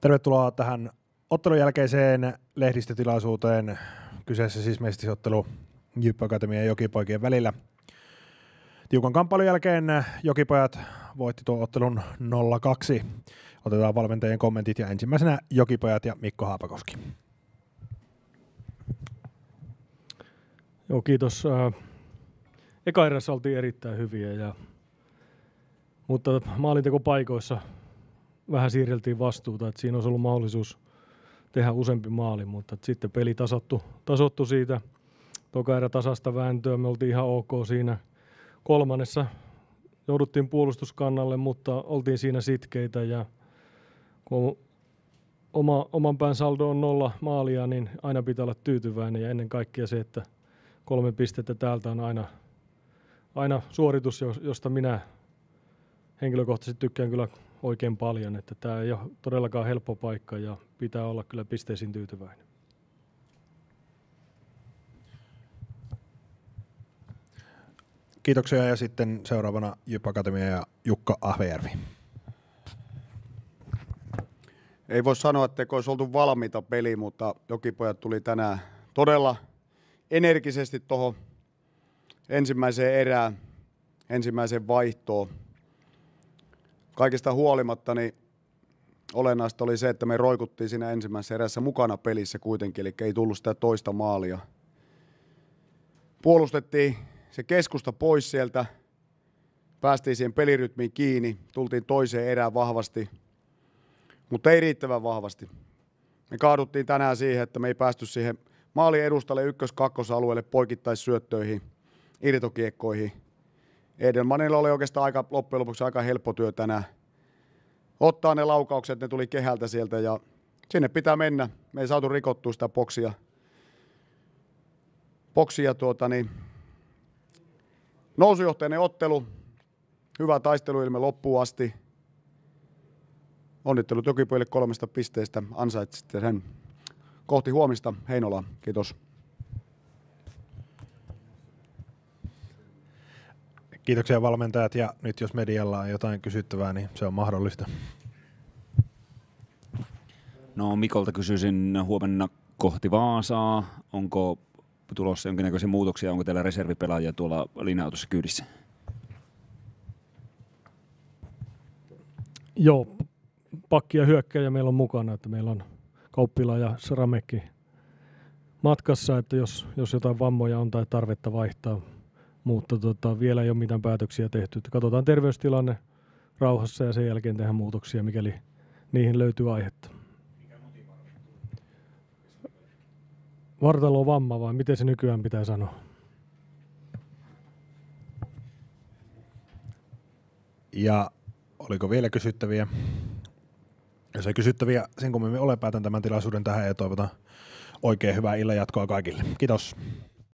Tervetuloa tähän ottelun jälkeiseen lehdistötilaisuuteen. Kyseessä siis mestisottelu Jyppä Akatemian ja Jokipoikien välillä. Tiukan kamppailun jälkeen Jokipojat voitti tuon ottelun 0-2. Otetaan valmentajien kommentit ja ensimmäisenä Jokipojat ja Mikko Haapakoski. Joo, kiitos. Äh, eka erässä oltiin erittäin hyviä, ja, mutta maalintekopaikoissa vähän siirreltiin vastuuta, että siinä olisi ollut mahdollisuus tehdä useampi maali, mutta sitten peli tasottu, tasottu siitä. Toka erä tasasta vääntöä, me oltiin ihan ok siinä kolmannessa. Jouduttiin puolustuskannalle, mutta oltiin siinä sitkeitä ja kun oma, oman pään saldo on nolla maalia, niin aina pitää olla tyytyväinen ja ennen kaikkea se, että kolme pistettä täältä on aina, aina suoritus, josta minä henkilökohtaisesti tykkään kyllä oikein paljon, että tämä ei ole todellakaan helppo paikka ja pitää olla kyllä pisteisiin tyytyväinen. Kiitoksia ja sitten seuraavana Jyp Akatemia ja Jukka Ahvejärvi. Ei voi sanoa, että olisi oltu valmiita peli, mutta Jokipojat tuli tänään todella energisesti tuohon ensimmäiseen erään, ensimmäiseen vaihtoon kaikista huolimatta niin olennaista oli se, että me roikuttiin siinä ensimmäisessä erässä mukana pelissä kuitenkin, eli ei tullut sitä toista maalia. Puolustettiin se keskusta pois sieltä, päästiin siihen pelirytmiin kiinni, tultiin toiseen erään vahvasti, mutta ei riittävän vahvasti. Me kaaduttiin tänään siihen, että me ei päästy siihen maalin edustalle ykkös-kakkosalueelle poikittaissyöttöihin, irtokiekkoihin – Edelmanilla oli oikeastaan aika, loppujen lopuksi aika helppo työ tänään. Ottaa ne laukaukset, ne tuli kehältä sieltä ja sinne pitää mennä. Me ei saatu rikottua sitä boksia. Boksia tuota niin. Nousujohtainen ottelu. Hyvä taisteluilme loppuun asti. Onnittelut Jokipojille kolmesta pisteestä. Ansaitsitte sen kohti huomista Heinola. Kiitos. Kiitoksia valmentajat ja nyt jos medialla on jotain kysyttävää, niin se on mahdollista. No Mikolta kysyisin huomenna kohti Vaasaa. Onko tulossa jonkinnäköisiä muutoksia? Onko teillä reservipelaajia tuolla linja-autossa kyydissä? Joo, pakki ja hyökkäjä meillä on mukana, että meillä on Kauppila ja Sramekki matkassa, että jos, jos jotain vammoja on tai tarvetta vaihtaa mutta tota, vielä ei ole mitään päätöksiä tehty. Katsotaan terveystilanne rauhassa ja sen jälkeen tehdään muutoksia, mikäli niihin löytyy aihetta. Vartalo vamma vai miten se nykyään pitää sanoa? Ja oliko vielä kysyttäviä? Jos ei kysyttäviä, sen me ole päätän tämän tilaisuuden tähän ja toivotan oikein hyvää illan jatkoa kaikille. Kiitos.